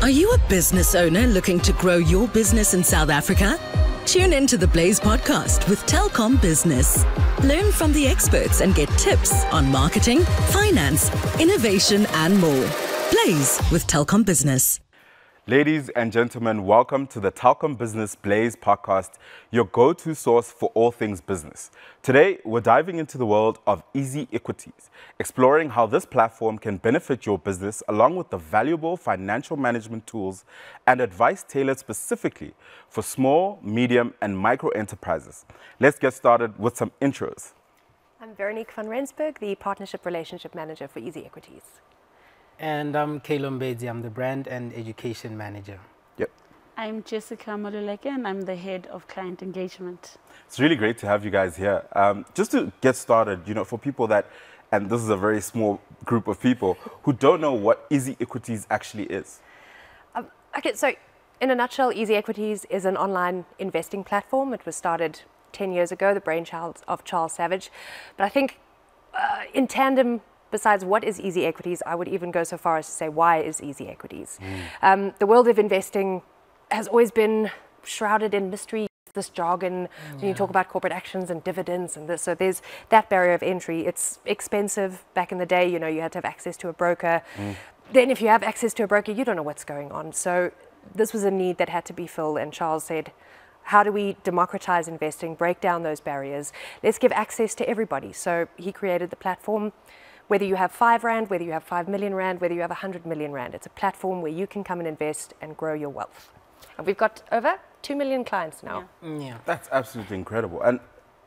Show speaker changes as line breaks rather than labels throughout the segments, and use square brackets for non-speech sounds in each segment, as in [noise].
Are you a business owner looking to grow your business in South Africa? Tune in to the Blaze podcast with Telkom Business. Learn from the experts and get tips on marketing, finance, innovation, and more. Blaze with Telkom Business.
Ladies and gentlemen, welcome to the Telkom Business Blaze podcast, your go to source for all things business. Today, we're diving into the world of Easy Equities, exploring how this platform can benefit your business along with the valuable financial management tools and advice tailored specifically for small, medium, and micro enterprises. Let's get started with some intros.
I'm Veronique van Rensburg, the Partnership Relationship Manager for Easy Equities.
And I'm Cay-Low Mbedzi. I'm the Brand and Education Manager.
Yep.
I'm Jessica Maluleke and I'm the Head of Client Engagement.
It's really great to have you guys here. Um, just to get started, you know, for people that, and this is a very small group of people who don't know what Easy Equities actually is.
Um, okay, so in a nutshell, Easy Equities is an online investing platform. It was started 10 years ago, the brainchild of Charles Savage. But I think uh, in tandem besides what is easy equities, I would even go so far as to say why is easy equities. Mm. Um, the world of investing has always been shrouded in mystery, this jargon. When you talk about corporate actions and dividends and this, so there's that barrier of entry. It's expensive. Back in the day, you know, you had to have access to a broker. Mm. Then, if you have access to a broker, you don't know what's going on. So this was a need that had to be filled, and Charles said. How do we democratize investing, break down those barriers? Let's give access to everybody. So he created the platform whether you have five Rand, whether you have five million Rand, whether you have a 100 million Rand. It's a platform where you can come and invest and grow your wealth. And we've got over 2 million clients now.
Yeah. Yeah.
That's absolutely incredible. And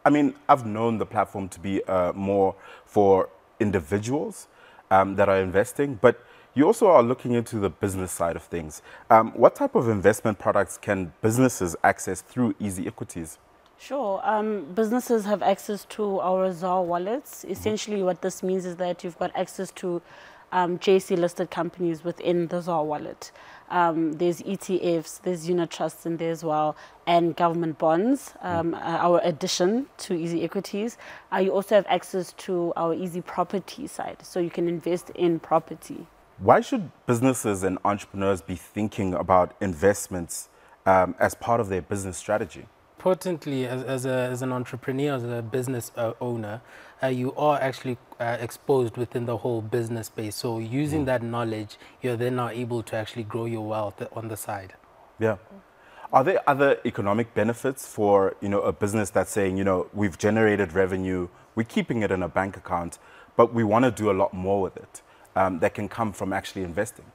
I mean, I've known the platform to be uh, more for individuals um, that are investing, but you also are looking into the business side of things. Um, what type of investment products can businesses access through Easy Equities?
Sure. Um, businesses have access to our ZAR wallets. Essentially, what this means is that you've got access to um, JSE listed companies within the ZAR wallet. Um, there's ETFs, there's unit trusts in there as well, and government bonds, um, uh, our addition to Easy Equities. Uh, you also have access to our Easy Property side, so you can invest in property.
Why should businesses and entrepreneurs be thinking about investments um, as part of their business strategy?
Importantly, as, as, a, as an entrepreneur, as a business uh, owner, uh, you are actually uh, exposed within the whole business space. So using mm. that knowledge, you're then now able to actually grow your wealth on the side.
Yeah. Are there other economic benefits for you know a business that's saying you know we've generated revenue, we're keeping it in a bank account, but we want to do a lot more with it um, that can come from actually investing?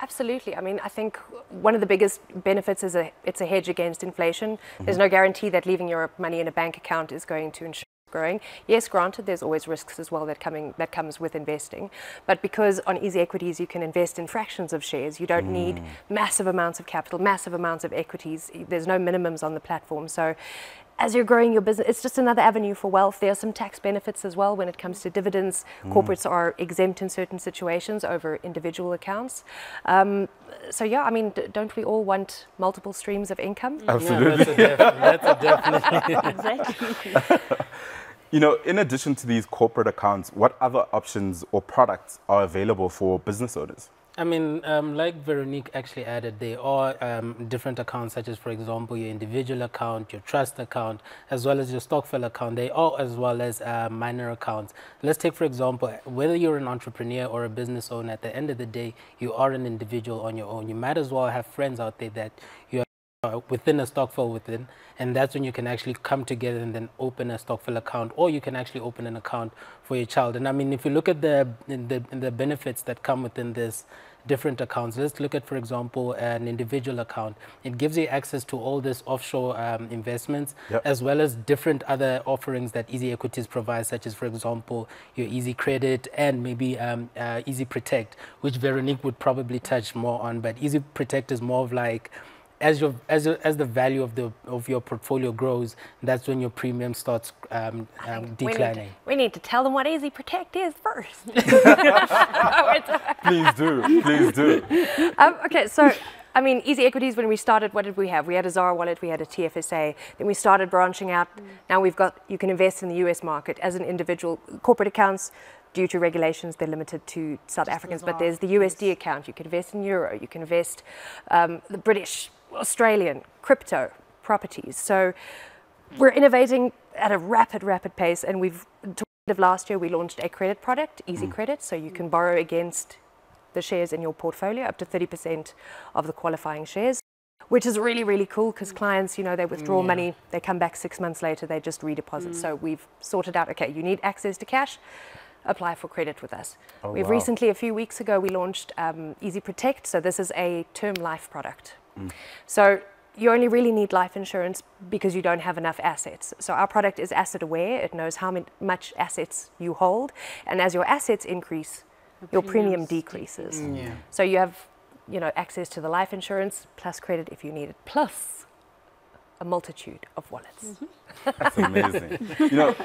Absolutely. I mean, I think one of the biggest benefits is a it's a hedge against inflation. Mm-hmm. There's no guarantee that leaving your money in a bank account is going to ensure growing. Yes, granted, there's always risks as well that coming that comes with investing, but because on easy equities you can invest in fractions of shares, you don't mm. need massive amounts of capital, massive amounts of equities. There's no minimums on the platform, so as you're growing your business, it's just another avenue for wealth. There are some tax benefits as well when it comes to dividends. Mm. Corporates are exempt in certain situations over individual accounts. Um, so yeah, I mean, don't we all want multiple streams of income?
Absolutely.
Yeah, that's a, def- that's a [laughs]
exactly. [laughs]
you know, in addition to these corporate accounts, what other options or products are available for business owners?
I mean, um, like Veronique actually added, there are um, different accounts, such as, for example, your individual account, your trust account, as well as your stokvel account. They are as well as uh, minor accounts. Let's take, for example, whether you're an entrepreneur or a business owner, at the end of the day, you are an individual on your own. You might as well have friends out there that you uh, within a stokvel within, and that's when you can actually come together and then open a stokvel account, or you can actually open an account for your child. And I mean, if you look at the the, the benefits that come within this different accounts. Let's look at, for example, an individual account. It gives you access to all these offshore um, investments, yep. as well as different other offerings that Easy Equities provides, such as, for example, your Easy Credit and maybe um, uh, Easy Protect, which Veronique would probably touch more on. But Easy Protect is more of like as your as as the value of the of your portfolio grows, that's when your premium starts um, um, declining.
We need, to, we need, to, tell them what Easy Protect is first. [laughs]
please do, please do.
Um, okay, so. I mean, Easy Equities, when we started, what did we have? We had a ZAR wallet, we had a TFSA, then we started branching out. Mm. Now we've got, you can invest in the US market as an individual. Corporate accounts, due to regulations, they're limited to South
Just
Africans.
the
But there's the USD account. You can invest in euro. You can invest um, the British, Australian crypto properties. So we're innovating at a rapid, rapid pace, and we've. Toward the end of last year, we launched a credit product, Easy Credit, so you can borrow against the shares in your portfolio, up to 30% of the qualifying shares, which is really, really cool because clients, you know, they withdraw
Yeah.
money, they come back six months later, they just redeposit. So we've sorted out, okay, you need access to cash, apply for credit with us.
Oh,
we've
wow.
recently, a few weeks ago, we launched um, Easy Protect. So this is a term life product. So you only really need life insurance because you don't have enough assets. So our product is asset aware. It knows how much assets you hold, and as your assets increase, your premium
premiums
decreases.
Yeah.
So you have, you know, access to the life insurance plus credit if you need it, plus a multitude of wallets. [laughs]
That's amazing. you know,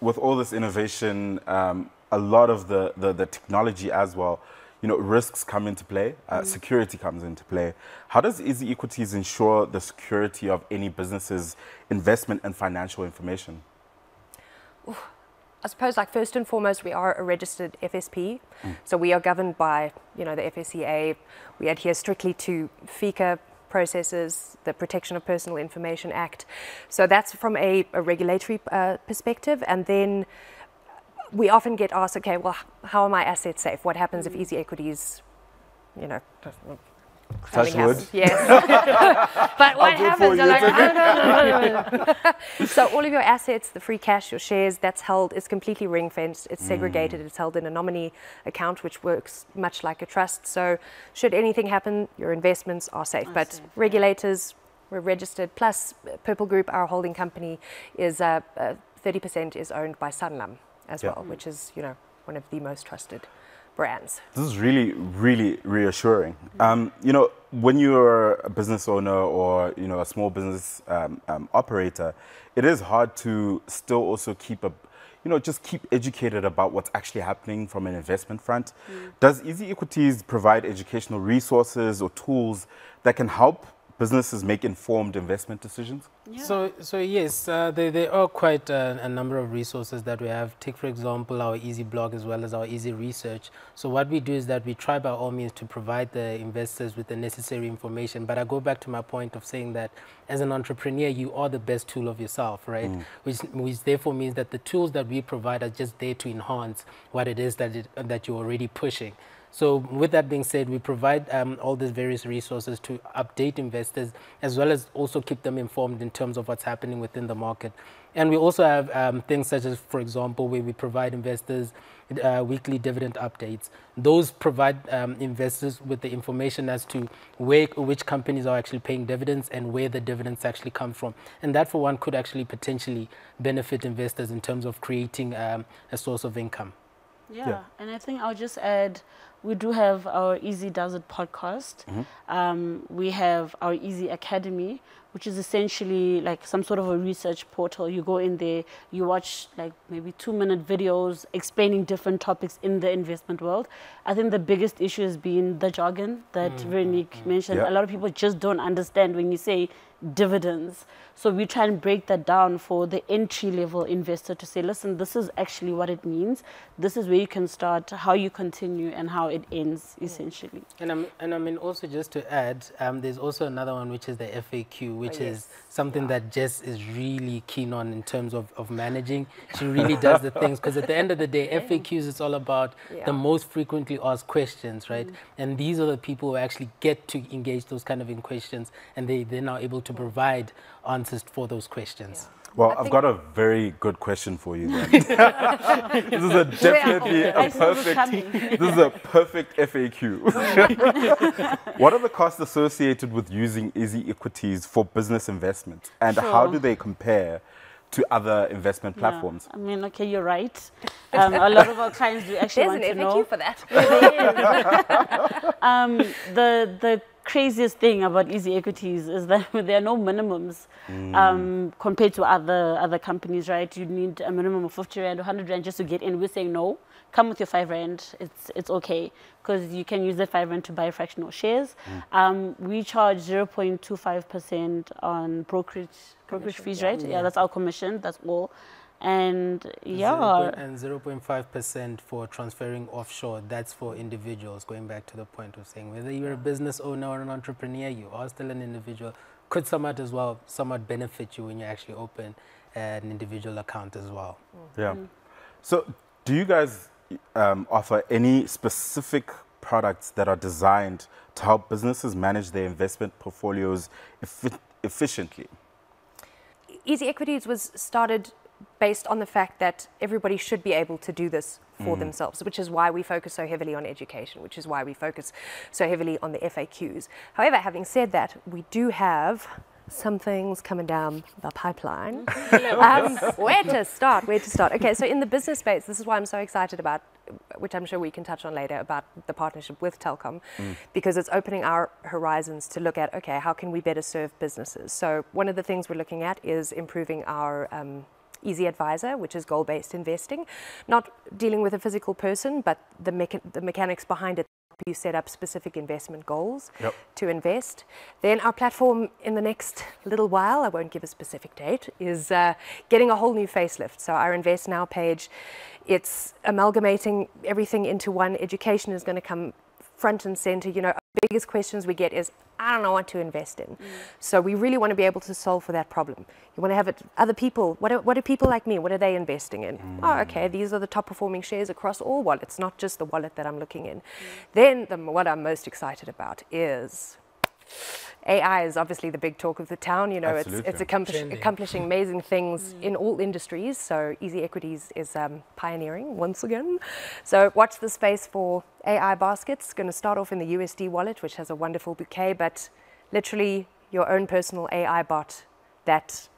with all this innovation, um, a lot of the, the, the technology as well, you know, risks come into play, uh, security comes into play. How does Easy Equities ensure the security of any business's investment and financial information?
I suppose, like first and foremost, we are a registered FSP, so we are governed by, you know, the FSCA. We adhere strictly to FICA processes, the Protection of Personal Information Act. So that's from a, a regulatory uh, perspective, and then we often get asked, okay, well, how are my assets safe? What happens if Easy Equities, you know,
Touch
something
wood.
happens? Yes. [laughs] but what
do it for
happens?
you,
They're like,
it's
"Oh, no, no, no, no." so all of your assets, the free cash, your shares, that's held, it's completely ring fenced, it's segregated, it's held in a nominee account, which works much like a trust. So should anything happen, your investments are safe. but
safe,
regulators, we're registered. Plus, uh, Purple Group, our holding company, is uh, uh, 30% is owned by Sanlam as
Yeah.
well, which is you know one of the most trusted brands.
This is really, really reassuring. Um, you know, when you're a business owner or you know a small business um, um, operator, it is hard to still also keep a, you know, just keep educated about what's actually happening from an investment front. Does Easy Equities provide educational resources or tools that can help businesses make informed investment decisions?
So, so yes, uh, there, there are quite a, a number of resources that we have. Take, for example, our Easy blog as well as our Easy research. So what we do is that we try by all means to provide the investors with the necessary information. But I go back to my point of saying that as an entrepreneur, you are the best tool of yourself, right? Which, which therefore means that the tools that we provide are just there to enhance what it is that, it, that you're already pushing. So with that being said, we provide um, all these various resources to update investors as well as also keep them informed in terms of what's happening within the market. And we also have um, things such as, for example, where we provide investors uh, weekly dividend updates. Those provide um, investors with the information as to where, which companies are actually paying dividends and where the dividends actually come from. And that, for one, could actually potentially benefit investors in terms of creating um, a source of income.
Yeah. and I think I'll just add, we do have our Easy Does It podcast. Um, we have our Easy Academy, which is essentially like some sort of a research portal. You go in there, you watch like maybe two minute videos explaining different topics in the investment world. I think the biggest issue has been the jargon that mm, Veronique mm, mm. mentioned.
Yeah.
A lot of people just don't understand when you say dividends. So we try and break that down for the entry level investor to say, listen, this is actually what it means. This is where you can start, how you continue, and how it ends, essentially.
And, I'm, and I mean, also just to add, um, there's also another one which is the FAQ, which
Oh,
is
yes.
something that Jess is really keen on in terms of, of managing. She really does the things because at the end of the day, [laughs] FAQs is all about
Yeah.
the most frequently asked questions, right?
Mm.
And these are the people who actually get to engage those kind of in questions, and they they're now able to provide answers for those questions.
Well,
I
I've got a very good question for you. Then. [laughs] [laughs] this is a definitely
I
a
saw
perfect.
coming.
This is a perfect FAQ. [laughs] what are the costs associated with using Easy Equities for business investment, and how do they compare to other investment
Yeah.
platforms?
I mean, okay, you're right. Um, a lot of our clients do actually
There's an
want to know.
FAQ for that.
um, the the craziest thing about easy equities is that [laughs] there are no minimums um, compared to other other companies, right? You need a minimum of 50 rand, 100 rand just to get in. We're saying no. Come with your five rand. It's it's okay because you can use the five rand to buy fractional shares. Um, we charge 0.25 percent on brokerage brokerage fees, right? Yeah. that's our commission. That's all. And yeah,
and 0.5% for transferring offshore. That's for individuals. Going back to the point of saying whether you're a business owner or an entrepreneur, you are still an individual. Could somewhat as well somewhat benefit you when you actually open an individual account as well.
Yeah. So, do you guys um, offer any specific products that are designed to help businesses manage their investment portfolios effi- efficiently?
Easy Equities was started based on the fact that everybody should be able to do this for themselves, which is why we focus so heavily on education, which is why we focus so heavily on the FAQs. However, having said that, we do have some things coming down the pipeline. [laughs] um, where to start? Where to start? Okay, so in the business space, this is why I'm so excited about, which I'm sure we can touch on later, about the partnership with Telkom, because it's opening our horizons to look at, okay, how can we better serve businesses? So one of the things we're looking at is improving our um, Easy Advisor, which is goal based investing, not dealing with a physical person, but the, mecha- the mechanics behind it. You set up specific investment goals
Yep.
to invest. Then our platform in the next little while, I won't give a specific date, is uh, getting a whole new facelift. So our Invest Now page, it's amalgamating everything into one. Education is going to come front and center. You know, biggest questions we get is, I don't know what to invest in. Mm. So we really want to be able to solve for that problem. You want to have it, other people, what are, what are people like me, what are they investing in? Mm. Oh, okay, these are the top performing shares across all wallets, not just the wallet that I'm looking in. Mm. Then the, what I'm most excited about is AI is obviously the big talk of the town. You know, it's, it's accomplish, accomplishing amazing [laughs] things in all industries. So Easy Equities is um, pioneering once again. So watch the space for AI baskets. Going to start off in the USD wallet, which has a wonderful bouquet, but literally your own personal AI bot that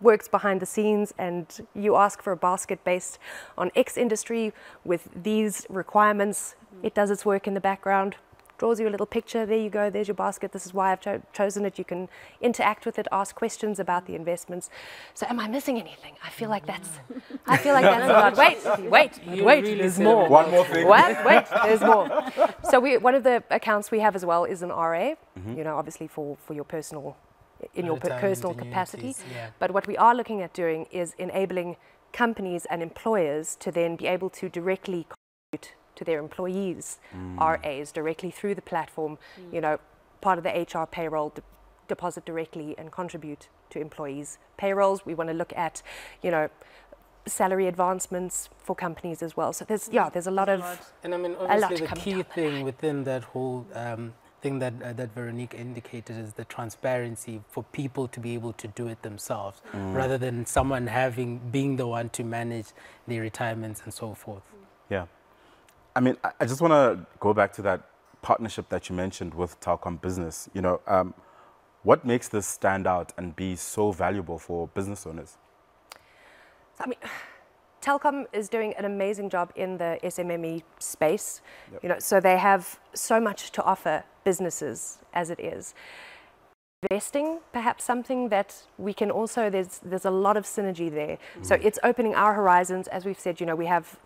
works behind the scenes and you ask for a basket based on X industry with these requirements. It does its work in the background, draws you a little picture. There you go, there's your basket. This is why I've cho- chosen it. You can interact with it, ask questions about the investments. So, am I missing anything? I feel like that's, I feel like that's a lot. [laughs] Wait, wait,
You
wait,
really
there's more.
One more thing.
What? Wait, there's more. So we, one of the accounts we have as well is an RA. Mm-hmm. You know, obviously for, for your personal, in your per- personal capacity.
yeah.
But what we are looking at doing is enabling companies and employers to then be able to directly contribute to their employees, mm. RAs, directly through the platform. Mm. You know, part of the HR payroll de- deposit directly and contribute to employees' payrolls. We want to look at, you know, salary advancements for companies as well. So there's yeah, mm. there's a lot of
And I mean,
lot
obviously, the key
down the
thing within that whole um, thing that uh, that Veronique indicated is the transparency for people to be able to do it themselves, rather than someone having being the one to manage their retirements and so forth.
Yeah. I mean, I- I just want to go back to that partnership that you mentioned with Telkom Business. You know, um, what makes this stand out and be so valuable for business owners?
I mean, [sighs] Telkom is doing an amazing job in the SMME space. You know, so they have so much to offer businesses as it is. Investing, perhaps something that we can also there's there's a lot of synergy there. So it's opening our horizons. As we've said, you know, we have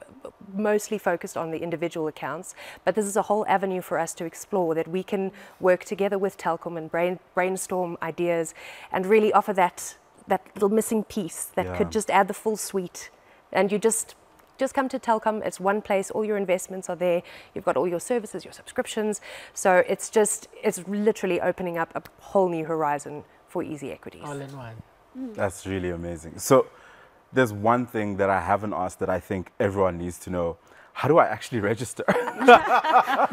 mostly focused on the individual accounts, but this is a whole avenue for us to explore that we can work together with Telkom and brain, brainstorm ideas and really offer that that little missing piece that
Yeah.
could just add the full suite. And you just just come to Telkom. It's one place. All your investments are there. You've got all your services, your subscriptions. So it's just it's literally opening up a whole new horizon for easy equities.
All in one. Mm.
That's really amazing. So, there's one thing that I haven't asked that I think everyone needs to know. How do I actually [laughs] register? [laughs]
I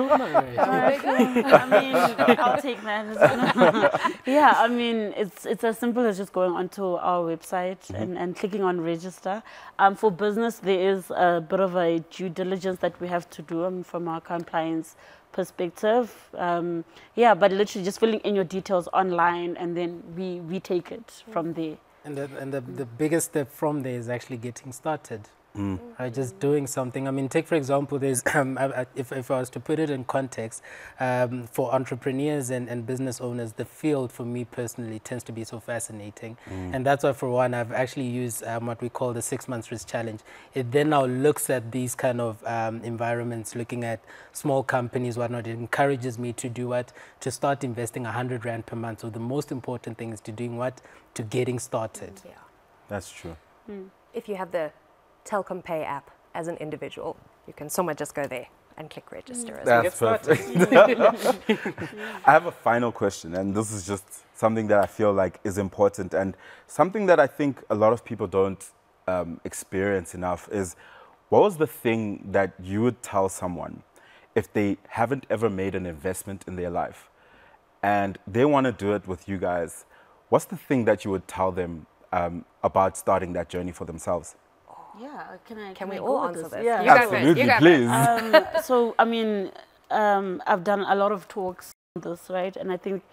mean, [laughs] I'll take that. yeah, I mean, it's it's as simple as just going onto our website and, and clicking on register. Um, for business, there is a bit of a due diligence that we have to do um, from our compliance perspective. Um, yeah, but literally just filling in your details online, and then we we take it from there.
And the, and the, the biggest step from there is actually getting started. Right, just doing something. I mean, take for example, there's [clears throat] um, I- I- if, if I was to put it in context, um, for entrepreneurs and, and business owners, the field for me personally tends to be so fascinating, and that's why for one I've actually used um, what we call the six months risk challenge. It then now looks at these kind of um, environments, looking at small companies, whatnot. It encourages me to do what to start investing a hundred rand per month. So the most important thing is to doing what to getting started.
yeah.
That's true.
if you have the Telkom Pay app as an individual, you can somewhere just go there and click register as well.
That's perfect. [laughs] I have a final question, and this is just something that I feel like is important and something that I think a lot of people don't um, experience enough is what was the thing that you would tell someone if they haven't ever made an investment in their life and they want to do it with you guys? What's the thing that you would tell them um, about starting that journey for themselves?
Yeah, can I?
Can we
I
all answer this?
Yeah.
You go first.
Absolutely,
You go
please.
um, [laughs] so I mean, um, I've done a lot of talks on this, right? And I think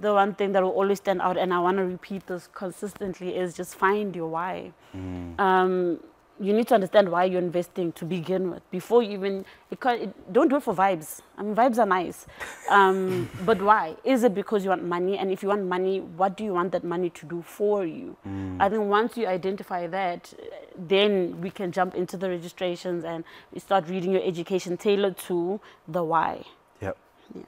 the one thing that will always stand out, and I want to repeat this consistently, is just find your why. Um, you need to understand why you're investing to begin with before you even it, ca- it, don't do it for vibes. I mean vibes are nice. Um, [laughs] but why? Is it because you want money? And if you want money what do you want that money to do for you? I think once you identify that uh, then we can jump into the registrations and start reading your education tailored to the why.
Yep.
yeah.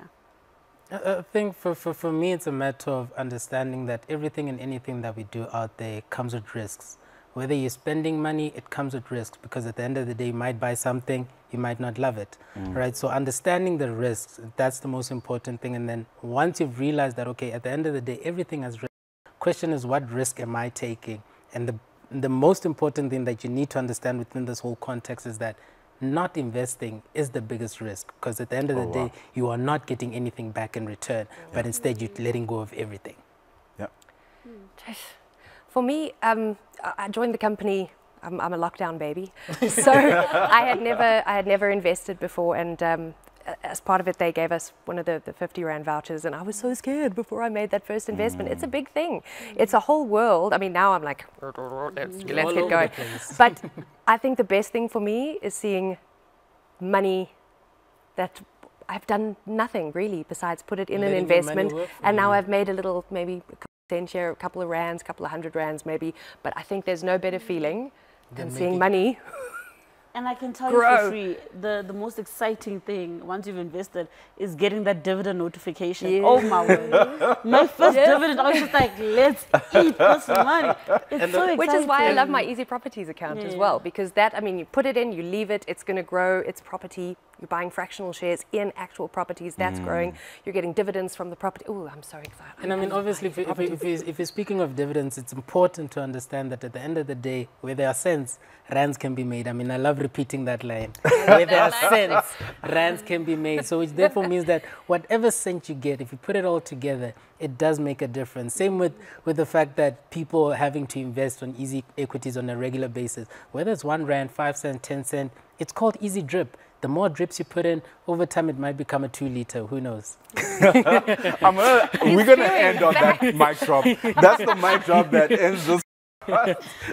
I I think for, for, for me, it's a matter of understanding that everything and anything that we do out there comes with risks. Whether you're spending money, it comes with risks because at the end of the day, you might buy something, you might not love it, mm. right? So understanding the risks, that's the most important thing. And then once you've realized that, okay, at the end of the day, everything has risk. Question is, what risk am I taking? And the, the most important thing that you need to understand within this whole context is that not investing is the biggest risk because at the end of the
Oh, wow.
day, you are not getting anything back in return, but instead you're letting go of everything.
Yep. Hmm.
For me, um, I joined the company. I'm, I'm a lockdown baby, [laughs] so I had never I had never invested before, and um, as part of it, they gave us one of the, the 50 rand vouchers, and I was so scared before I made that first investment. It's a big thing. It's a whole world. I mean, now I'm like, let's, let's get going. [laughs] But I think the best thing for me is seeing money that I've done nothing really besides put it in an
Letting money
investment, and now. I've made a little maybe cent share, a couple of rands, a couple of hundred rands maybe. But I think there's no better mm. feeling than
Than
seeing money [laughs]
And I can tell you for free, the, the most exciting thing once you've invested is getting that dividend notification.
Yeah.
Oh my word. [laughs] My first dividend, I was just like, let's eat this money. It's so exciting.
Which is why I love my Easy Properties account as
Yeah.
well, because that, I mean, you put it in, you leave it, it's going to grow, it's property, you're buying fractional shares in actual properties, that's hmm. growing, you're getting dividends from the property. Oh, I'm sorry. 'cause I-
And I mean, obviously, if,
buying
you- if, you- if, you- if you're speaking of dividends, it's important to understand that at the end of the day, where there are cents, rands can be made. I mean, I love repeating that line. [laughs] where there are cents, rands can be made. So it therefore means that whatever cent you get, if you put it all together, it does make a difference. Same with, with the fact that people are having to invest on easy equities on a regular basis. Whether it's one rand, five cent, ten cent, it's called easy drip. The more drips you put in, over time it might become a two liter. Who knows? [laughs]
I'm gonna, we're gonna end on that [laughs] mic drop. That's the mic drop that ends this.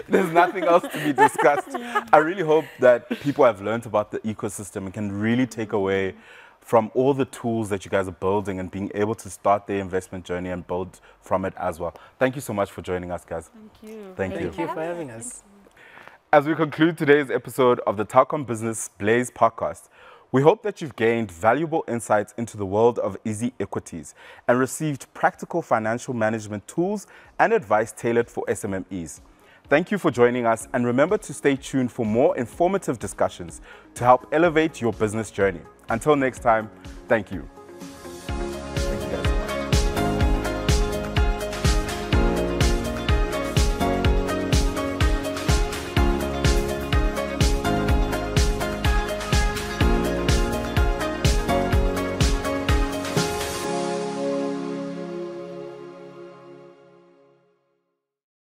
There's nothing else to be discussed. I really hope that people have learned about the ecosystem and can really take away from all the tools that you guys are building and being able to start their investment journey and build from it as well. Thank you so much for joining us, guys.
Thank you.
Thank you.
Thank you for having us.
As we conclude today's episode of the Telkom Business Blaze podcast, we hope that you've gained valuable insights into the world of easy equities and received practical financial management tools and advice tailored for SMMEs. Thank you for joining us and remember to stay tuned for more informative discussions to help elevate your business journey. Until next time, thank you.